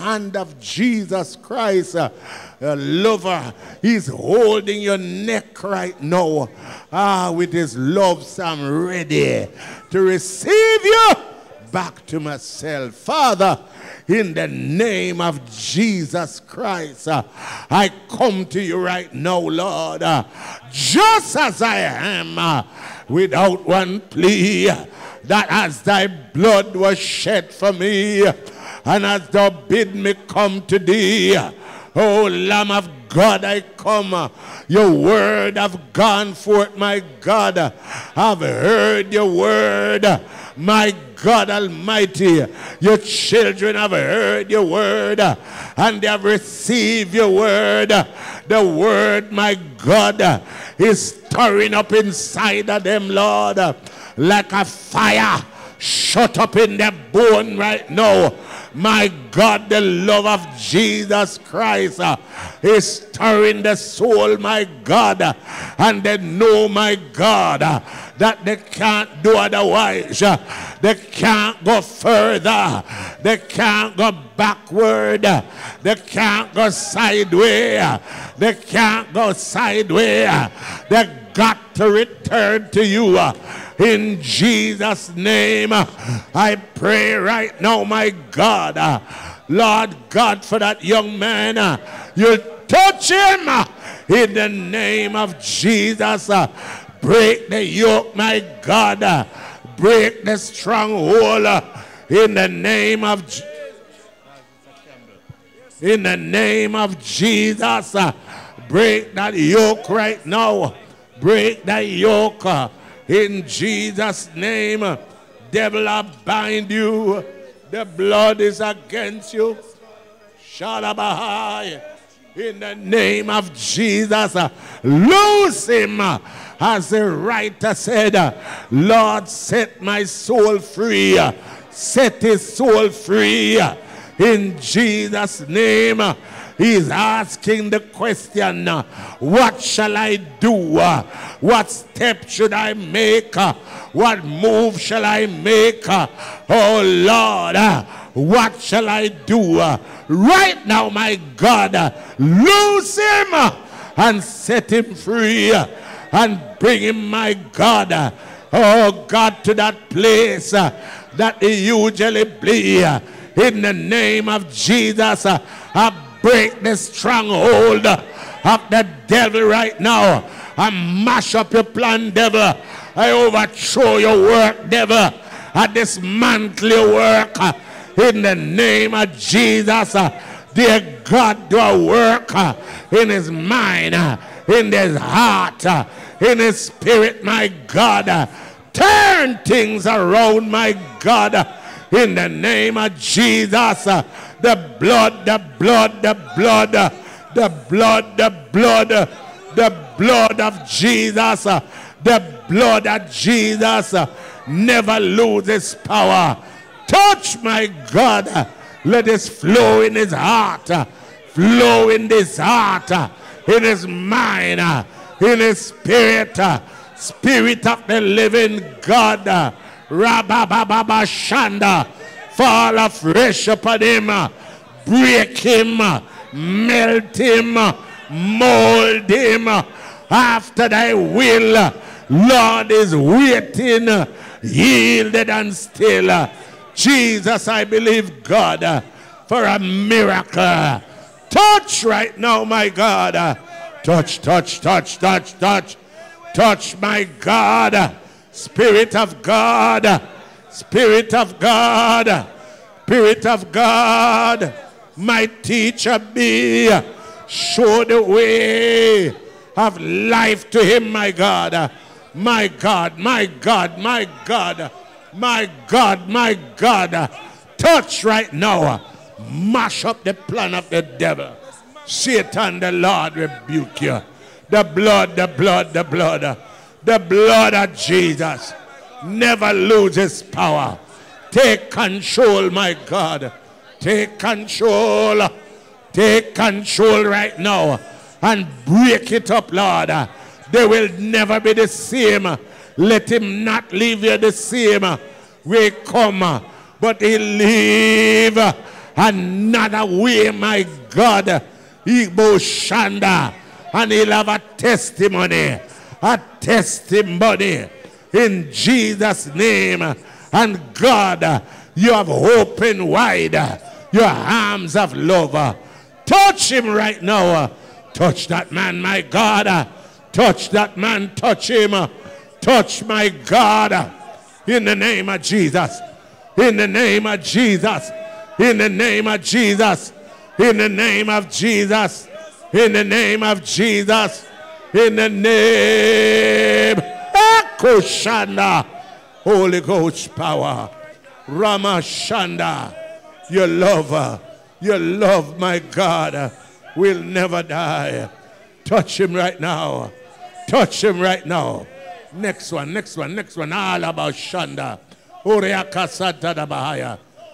hand of Jesus Christ, uh, uh, lover, he's holding your neck right now ah, with his love song ready to receive you back to myself. Father, in the name of Jesus Christ, uh, I come to you right now, Lord, uh, just as I am, uh, without one plea, that as thy blood was shed for me, and as thou bid me come to thee, O Lamb of God, I come. Your word have gone forth, my God. I've heard your word, my God Almighty. Your children have heard your word and they have received your word. The word, my God, is stirring up inside of them, Lord, like a fire shut up in their bone right now. My God, the love of Jesus Christ uh, is stirring the soul, my God. and they know, my God, uh, that they can't do otherwise. Uh, they can't go further. They can't go backward. They can't go sideways. They can't go sideways. They got to return to you. In Jesus' name, I pray right now, my God, Lord God, for that young man, you touch him in the name of Jesus. Break the yoke, my God. Break the stronghold in the name of Jesus. In the name of Jesus, break that yoke right now. Break that yoke in Jesus' name, devil, I bind you. The blood is against you. Shalabahai. In the name of Jesus, lose him. As the writer said, Lord, set my soul free. Set his soul free. In Jesus' name. He's asking the question, what shall I do? What step should I make? What move shall I make? Oh Lord, what shall I do? Right now, my God, loose him and set him free and bring him, my God, oh God, to that place that he usually be. In the name of Jesus, I break the stronghold of the devil right now. I mash up your plan, devil. I overthrow your work, devil. I dismantle your work in the name of Jesus. Dear God, do a work in his mind, in his heart, in his spirit, my God. Turn things around, my God, in the name of Jesus the blood, the blood, the blood, the blood, the blood, the blood of Jesus, the blood of Jesus never loses power. Touch my God. Let it flow in his heart, flow in his heart, in his mind, in his spirit, spirit of the living God. Rabba Shanda fall afresh upon him, break him, melt him, mold him after thy will. Lord is waiting, yielded and still. Jesus, I believe God for a miracle. Touch right now, my God. Touch, touch, touch, touch, touch. Touch, my God. Spirit of God. Spirit of God, Spirit of God, my teacher be. Show the way of life to him, my God. My God, my God, my God, my God, my God. Touch right now. Mash up the plan of the devil. Satan, the Lord rebuke you. The blood, the blood, the blood, the blood of Jesus never loses power. Take control, my God. Take control. Take control right now and break it up, Lord. They will never be the same. Let him not leave you the same. We come, but he leave another way, my God. Igbo Shanda. And he'll have a testimony. A testimony in Jesus' name. And God, you have opened wide your arms of love. Touch him right now. Touch that man, my God. Touch that man. Touch him. Touch my God. In the name of Jesus. In the name of Jesus. In the name of Jesus. In the name of Jesus. In the name of Jesus. In the name. Koshanda. Holy Ghost power. Ramashanda. Your love. Uh, Your love, my God, will never die. Touch him right now. Touch him right now. Next one, next one, next one. All about Shanda.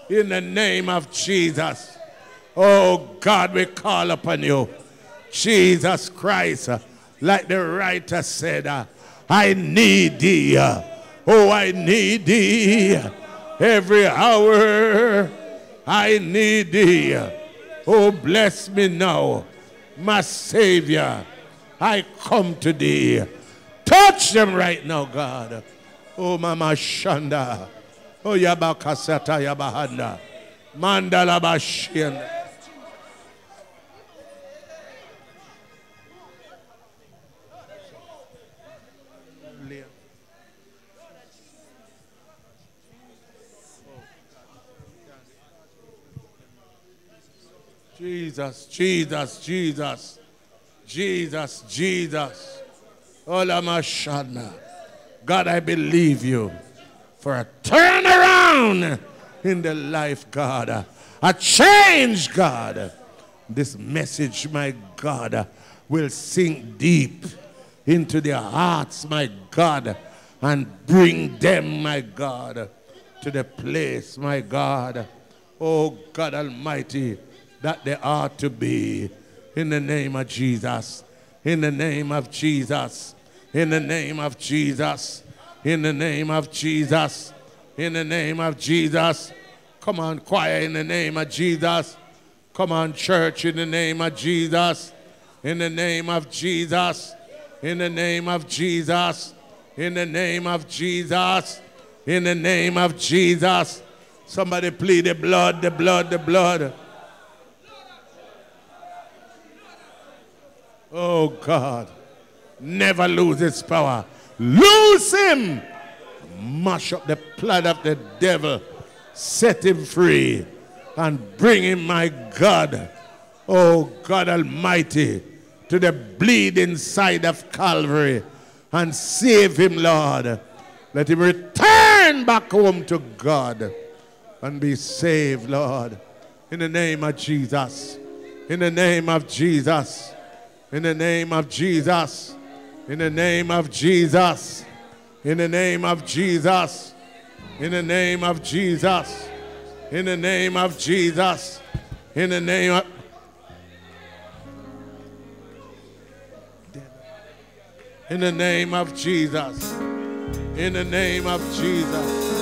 In the name of Jesus. Oh God, we call upon you. Jesus Christ. Like the writer said, uh, I need thee. Oh, I need thee. Every hour I need thee. Oh, bless me now, my Savior. I come to thee. Touch them right now, God. Oh, Mama Shanda. Oh, Yabakasata Yabahanda. Mandala Bashianda. Jesus, Jesus, Jesus, Jesus, Jesus. Olamashana. God, I believe you for a turnaround in the life, God. A change, God. This message, my God, will sink deep into their hearts, my God, and bring them, my God, to the place, my God. Oh, God Almighty, that they ought to be. In the name of Jesus. In the name of Jesus. In the name of Jesus. In the name of Jesus. In the name of Jesus. Come on, choir, in the name of Jesus. Come on, church, in the name of Jesus. In the name of Jesus. In the name of Jesus. In the name of Jesus. In the name of Jesus. Somebody plead the blood, the blood, the blood. Oh God, never lose its power. Lose him. Mash up the plan of the devil. Set him free and bring him, my God, oh God Almighty, to the bleeding side of Calvary and save him, Lord. Let him return back home to God and be saved, Lord. In the name of Jesus. In the name of Jesus. In the name of Jesus. In the name of Jesus. In the name of Jesus. In the name of Jesus. In the name of Jesus. In the name of In the name of Jesus. In the name of Jesus.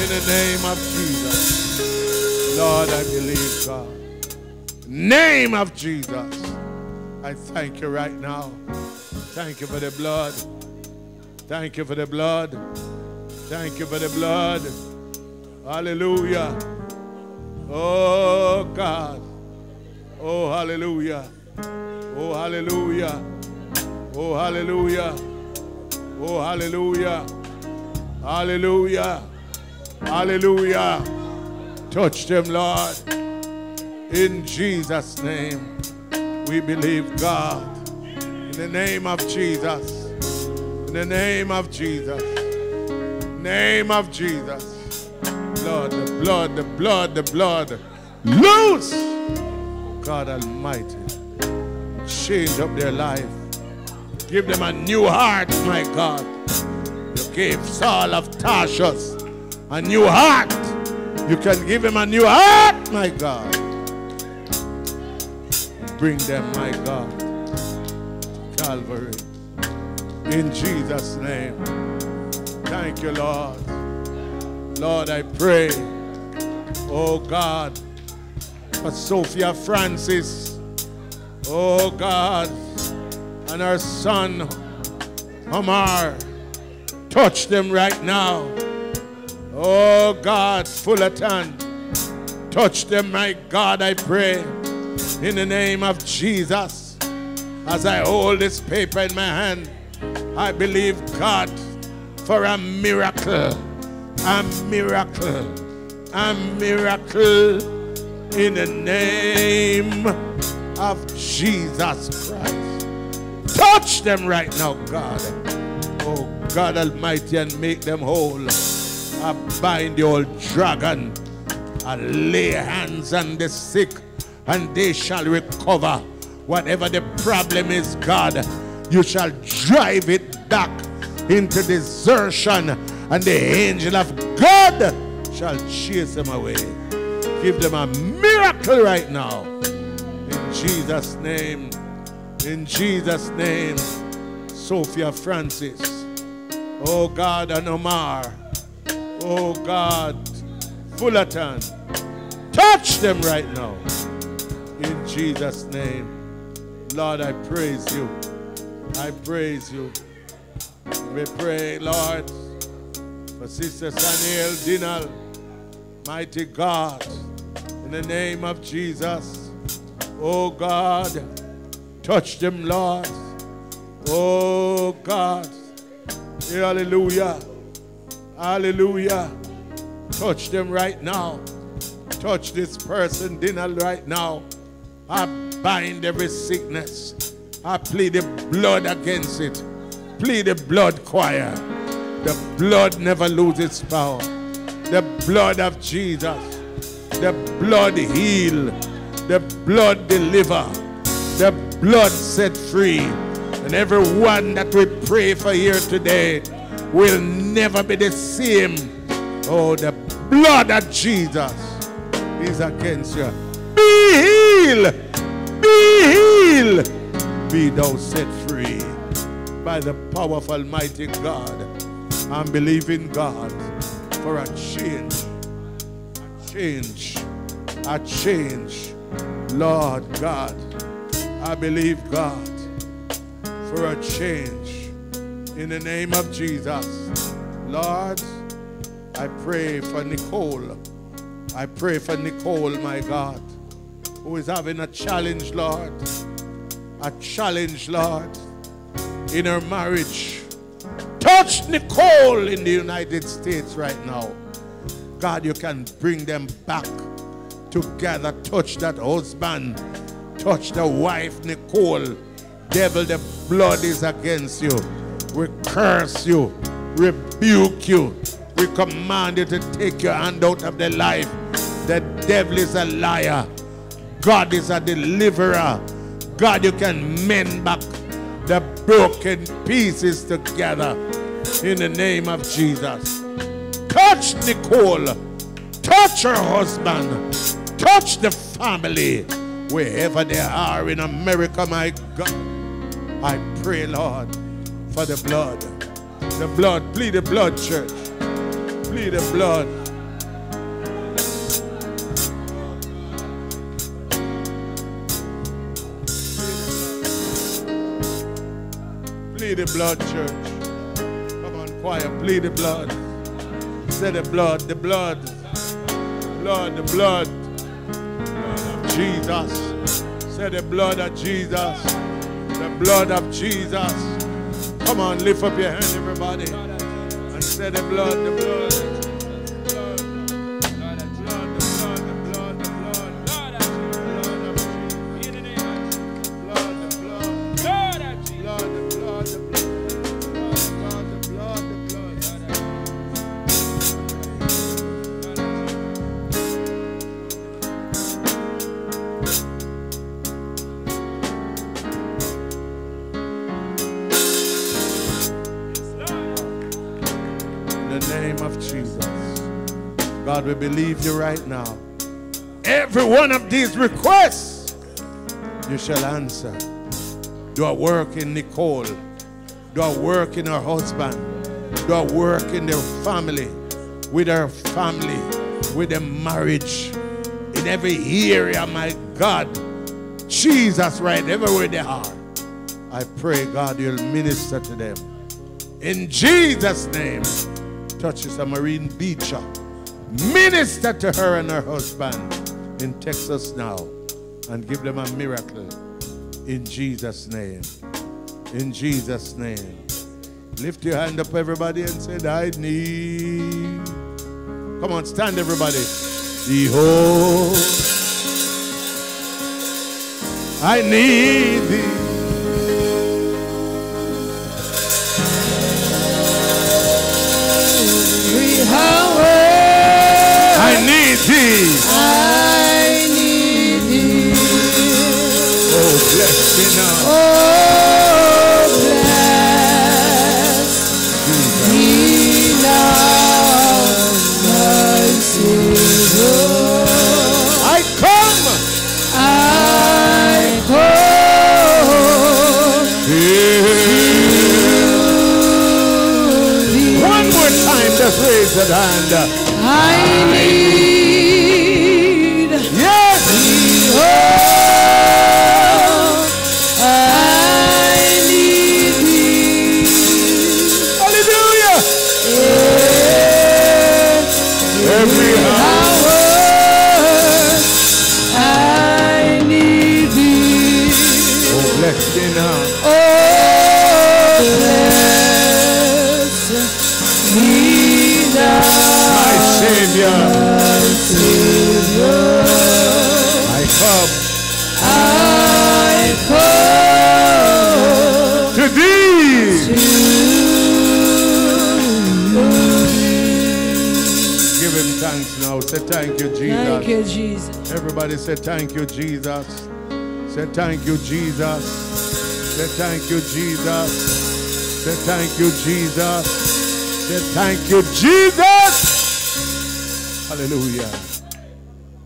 In the name of Jesus. Lord, I believe God. Name of Jesus. I thank you right now. Thank you for the blood. Thank you for the blood. Thank you for the blood. Hallelujah. Oh God. Oh hallelujah. Oh hallelujah. Oh hallelujah. Oh hallelujah. Hallelujah. Hallelujah. Touch them, Lord. In Jesus' name. We believe God. In the name of Jesus. In the name of Jesus. Name of Jesus. Blood, the blood, the blood, the blood. Loose! God Almighty. Change up their life. Give them a new heart, my God. You gave Saul of Tarsus a new heart. You can give him a new heart, my God bring them, my God, Calvary. In Jesus' name. Thank you, Lord. Lord, I pray, oh God, for Sophia Francis. Oh God, and her son Omar. Touch them right now. Oh God, Fullerton. Touch them, my God, I pray. In the name of Jesus. As I hold this paper in my hand, I believe God for a miracle. A miracle. A miracle in the name of Jesus Christ. Touch them right now, God. Oh, God Almighty, and make them whole. I bind the old dragon. I lay hands on the sick, and they shall recover. Whatever the problem is, God, you shall drive it back into desertion, and the angel of God shall chase them away. Give them a miracle right now. In Jesus' name. In Jesus' name. Sophia Francis. Oh God, and Omar. Oh God, Fullerton. Touch them right now. In Jesus' name. Lord, I praise you. I praise you. We pray, Lord, for Sister Saniel Dinal. Mighty God, in the name of Jesus. Oh God, touch them, Lord. Oh God. Hallelujah. Hallelujah. Touch them right now. Touch this person dinner right now. I bind every sickness. I plead the blood against it. Plead the blood choir. The blood never loses power. The blood of Jesus. The blood heal. The blood deliver. The blood set free. And everyone that we pray for here today will never be the same. Oh, the blood of Jesus is against you. Be healed. Be healed. Be thou set free by the power of Almighty God. I'm believing God for a change. A change. A change. Lord God, I believe God for a change in the name of Jesus. Lord, I pray for Nicole. I pray for Nicole, my God, who is having a challenge, Lord. A challenge, Lord, in her marriage. Touch Nicole in the United States right now. God, you can bring them back together. Touch that husband. Touch the wife, Nicole. Devil, the blood is against you. We curse you, rebuke you. We command you to take your hand out of the life. The devil is a liar. God is a deliverer. God, you can mend back the broken pieces together in the name of Jesus. Touch Nicole. Touch her husband. Touch the family wherever they are in America, my God. I pray, Lord, for the blood. The blood. Plead the blood, church. Plead the blood. Plead the blood, church. Come on, choir. Plead the blood. Say the blood, the blood, blood, the blood, blood of Jesus. Say the blood of Jesus, the blood of Jesus. Come on, lift up your hand, everybody, and say the blood, the blood. Name of Jesus. God, we believe you right now. Every one of these requests, you shall answer. Do a work in Nicole. Do a work in her husband. Do a work in their family, with her family, with their marriage. in every area, my God. Jesus, right everywhere they are. I pray, God, you'll minister to them. In Jesus' name, touch a Marine Beecher. Uh, minister to her and her husband in Texas now and give them a miracle. In Jesus' name. In Jesus' name. Lift your hand up, everybody, and say, I need. Come on, stand, everybody. Behold, I need thee. Thee. I need thee. Oh, bless me now. Oh, bless me now, my Savior. I come. I come thee. One more time, just raise that hand. I need Thanks now. Say thank you, Jesus. Thank you, Jesus. Everybody say thank you, Jesus. Say thank you, Jesus. Say thank you, Jesus. Say thank you, Jesus. Say thank you, Jesus. Hallelujah.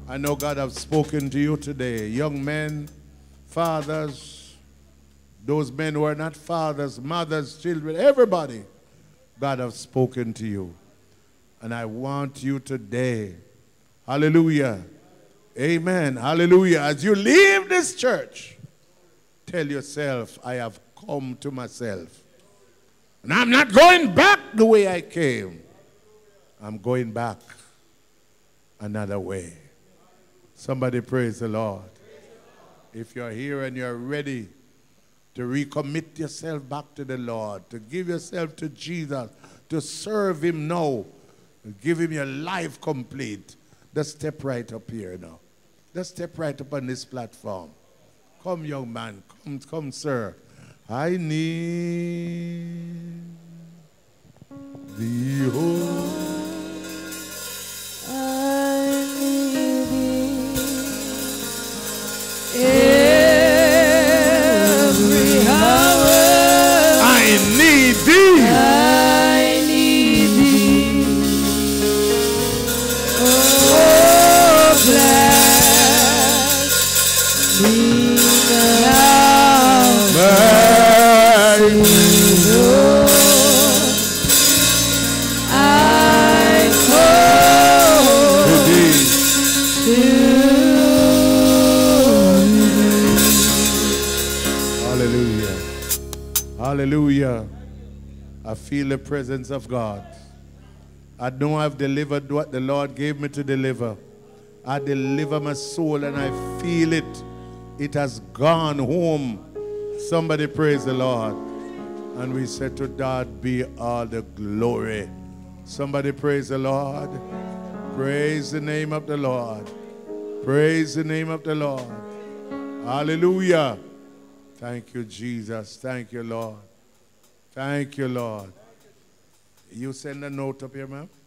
I know God have spoken to you today. Young men, fathers, those men who are not fathers, mothers, children, everybody, God have spoken to you. And I want you today, hallelujah, amen, hallelujah, as you leave this church, tell yourself, I have come to myself. And I'm not going back the way I came. I'm going back another way. Somebody praise the Lord. If you're here and you're ready to recommit yourself back to the Lord, to give yourself to Jesus, to serve Him now, give Him your life complete, just step right up here now. Just step right up on this platform. Come, young man. Come, come, sir. I need the oh. Hallelujah. Hallelujah. I feel the presence of God. I know I've delivered what the Lord gave me to deliver. I deliver my soul and I feel it. It has gone home. Somebody praise the Lord. And we said to God be all the glory. Somebody praise the Lord. Praise the name of the Lord. Praise the name of the Lord. Hallelujah. Thank you, Jesus. Thank you, Lord. Thank you, Lord. You send a note up here, ma'am?